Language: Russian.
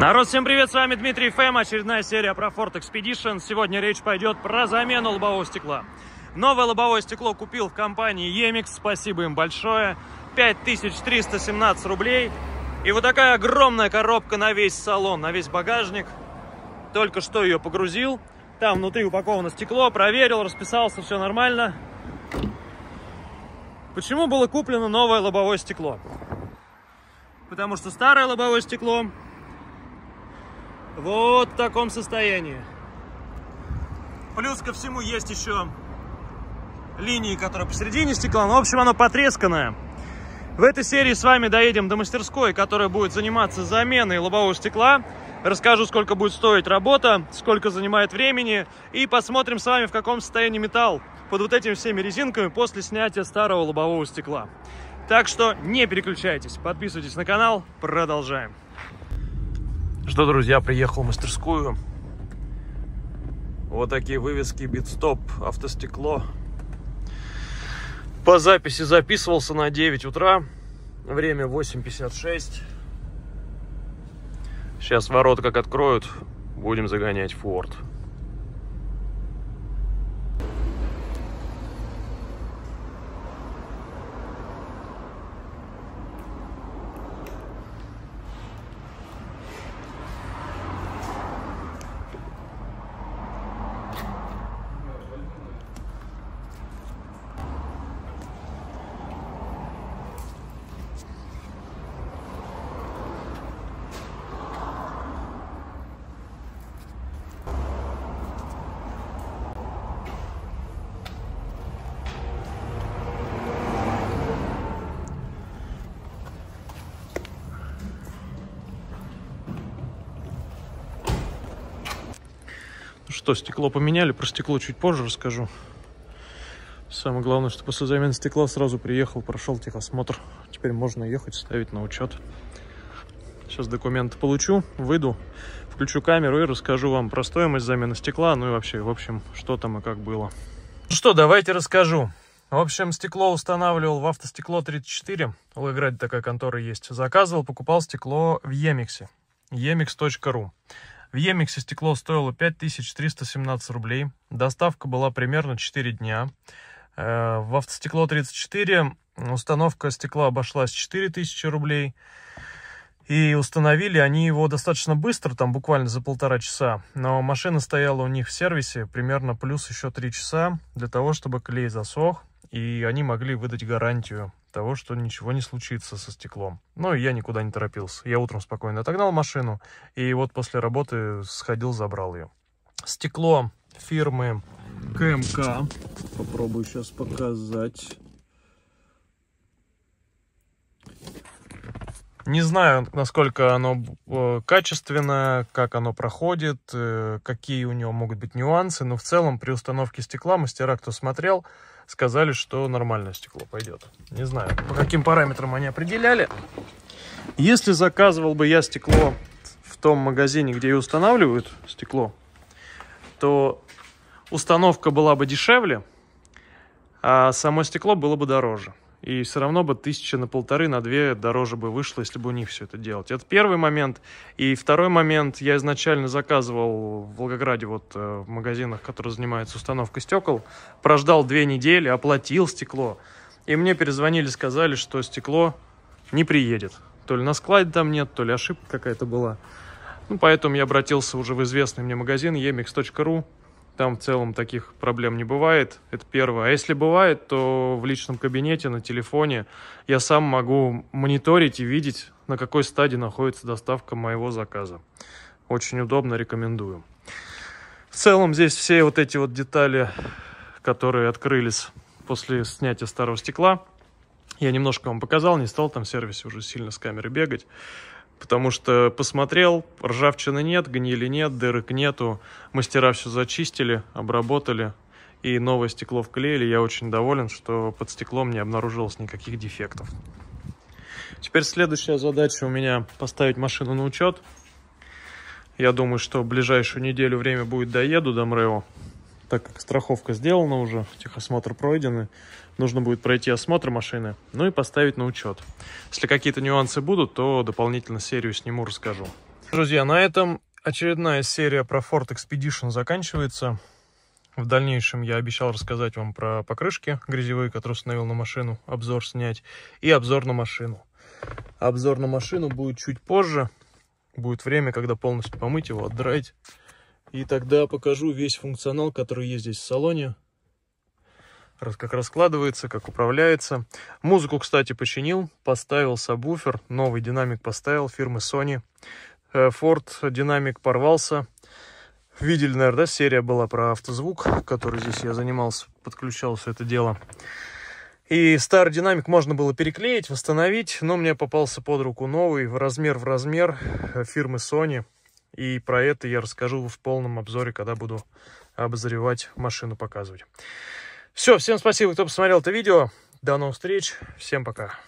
Народ, всем привет, с вами Дмитрий Фэм, очередная серия про Ford Expedition. Сегодня речь пойдет про замену лобового стекла. Новое лобовое стекло купил в компании Emix, спасибо им большое. 5317 рублей. И вот такая огромная коробка на весь салон, на весь багажник. Только что ее погрузил. Там внутри упаковано стекло, проверил, расписался, все нормально. Почему было куплено новое лобовое стекло? Потому что старое лобовое стекло вот в таком состоянии. Плюс ко всему есть еще линии, которые посередине стекла. Ну, в общем, оно потресканное. В этой серии с вами доедем до мастерской, которая будет заниматься заменой лобового стекла. Расскажу, сколько будет стоить работа, сколько занимает времени. И посмотрим с вами, в каком состоянии металл под вот этими всеми резинками после снятия старого лобового стекла. Так что не переключайтесь, подписывайтесь на канал, продолжаем. Что, друзья, приехал в мастерскую. Вот такие вывески Битстоп, автостекло. По записи записывался на 9 утра. Время 8.56. Сейчас ворота как откроют, будем загонять Форд. Что, стекло поменяли, про стекло чуть позже расскажу. Самое главное, что после замены стекла сразу приехал, прошел техосмотр. Теперь можно ехать, ставить на учет. Сейчас документы получу, выйду, включу камеру и расскажу вам про стоимость замены стекла, ну и вообще, в общем, что там и как было. Ну что, давайте расскажу. В общем, стекло устанавливал в автостекло 34. В Волгограде такая контора есть. Заказывал, покупал стекло в Емиксе. emix.ru. В Емиксе стекло стоило 5317 рублей. Доставка была примерно 4 дня. Э, в автостекло 34 установка стекла обошлась 4000 рублей. И установили они его достаточно быстро, там буквально за полтора часа. Но машина стояла у них в сервисе примерно плюс еще 3 часа для того, чтобы клей засох. И они могли выдать гарантию того, что ничего не случится со стеклом. Но я никуда не торопился. Я утром спокойно отогнал машину, и вот после работы сходил, забрал ее. Стекло фирмы КМК. Попробую сейчас показать. Не знаю, насколько оно э, качественно, как оно проходит, э, какие у него могут быть нюансы, но в целом при установке стекла мастера, кто смотрел, сказали, что нормальное стекло пойдет. Не знаю, по каким параметрам они определяли. Если заказывал бы я стекло в том магазине, где и устанавливают стекло, то установка была бы дешевле, а само стекло было бы дороже. И все равно бы тысяча на полторы, на две дороже бы вышло, если бы у них все это делать. Это первый момент. И второй момент, я изначально заказывал в Волгограде вот э, в магазинах, которые занимаются установкой стекол, прождал две недели, оплатил стекло. И мне перезвонили, сказали, что стекло не приедет. То ли на складе там нет, то ли ошибка какая-то была. Ну, поэтому я обратился уже в известный мне магазин emix.ru, там в целом таких проблем не бывает. Это первое. А если бывает, то в личном кабинете, на телефоне я сам могу мониторить и видеть, на какой стадии находится доставка моего заказа. Очень удобно, рекомендую. В целом здесь все вот эти вот детали, которые открылись после снятия старого стекла, я немножко вам показал, не стал там в сервисе уже сильно с камеры бегать. Потому что посмотрел, ржавчины нет, гнили нет, дырок нету. Мастера все зачистили, обработали и новое стекло вклеили. Я очень доволен, что под стеклом не обнаружилось никаких дефектов. Теперь следующая задача у меня поставить машину на учет. Я думаю, что в ближайшую неделю время будет доеду до МРЭО так как страховка сделана уже, техосмотр пройдены, нужно будет пройти осмотр машины, ну и поставить на учет. Если какие-то нюансы будут, то дополнительно серию сниму, расскажу. Друзья, на этом очередная серия про Ford Expedition заканчивается. В дальнейшем я обещал рассказать вам про покрышки грязевые, которые установил на машину, обзор снять, и обзор на машину. Обзор на машину будет чуть позже. Будет время, когда полностью помыть его, отдрать. И тогда покажу весь функционал, который есть здесь в салоне. Как раскладывается, как управляется. Музыку, кстати, починил. Поставил сабвуфер. Новый динамик поставил фирмы Sony. Э, Ford динамик порвался. Видели, наверное, да, серия была про автозвук, который здесь я занимался, подключал все это дело. И старый динамик можно было переклеить, восстановить, но мне попался под руку новый, в размер в размер, э, фирмы Sony. И про это я расскажу в полном обзоре, когда буду обозревать машину, показывать. Все, всем спасибо, кто посмотрел это видео. До новых встреч, всем пока.